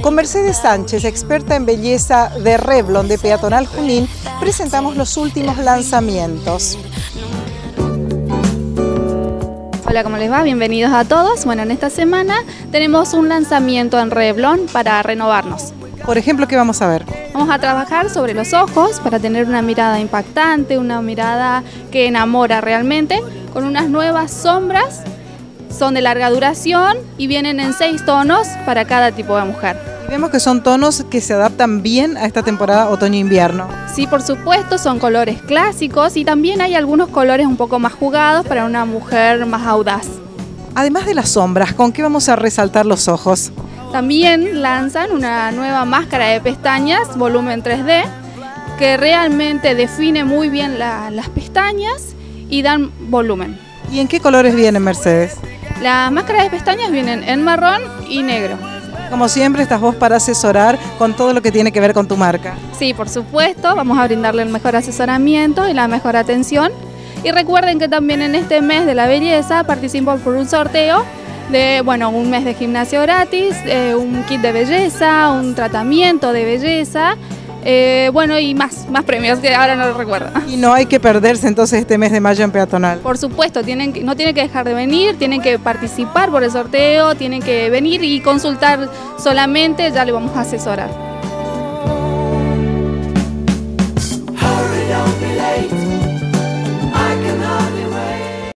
Con Mercedes Sánchez, experta en belleza de Revlon de Peatonal Junín, presentamos los últimos lanzamientos. Hola, ¿cómo les va? Bienvenidos a todos. Bueno, en esta semana tenemos un lanzamiento en Revlon para renovarnos. Por ejemplo, ¿qué vamos a ver? Vamos a trabajar sobre los ojos para tener una mirada impactante, una mirada que enamora realmente, con unas nuevas sombras son de larga duración y vienen en seis tonos para cada tipo de mujer. Vemos que son tonos que se adaptan bien a esta temporada otoño-invierno. Sí, por supuesto, son colores clásicos y también hay algunos colores un poco más jugados para una mujer más audaz. Además de las sombras, ¿con qué vamos a resaltar los ojos? También lanzan una nueva máscara de pestañas, volumen 3D, que realmente define muy bien las pestañas y dan volumen. ¿Y en qué colores vienen, Mercedes? Las máscaras de pestañas vienen en marrón y negro. Como siempre, estás vos para asesorar con todo lo que tiene que ver con tu marca. Sí, por supuesto, vamos a brindarle el mejor asesoramiento y la mejor atención. Y recuerden que también en este mes de la belleza participo por un sorteo de, bueno, un mes de gimnasio gratis, eh, un kit de belleza, un tratamiento de belleza eh, bueno, y más, más premios que ahora no lo recuerdo. Y no hay que perderse entonces este mes de mayo en peatonal. Por supuesto, tienen no tienen que dejar de venir, tienen que participar por el sorteo, tienen que venir y consultar solamente, ya le vamos a asesorar.